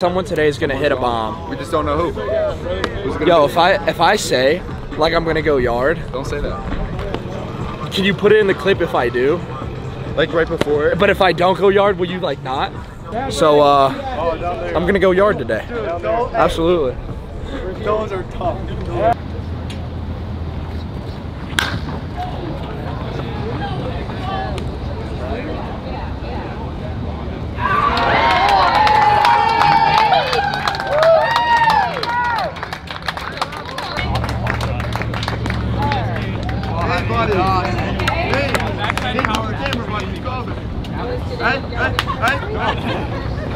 Someone today is gonna hit a bomb. We just don't know who. Who's gonna Yo, be? if I if I say like I'm gonna go yard, don't say that. can you put it in the clip if I do? Like right before. It. But if I don't go yard, will you like not? So uh, I'm gonna go yard today. Absolutely. Those are tough. Buddy. Oh, hey, hey, camera, buddy. Go over. Hey, hey, hey.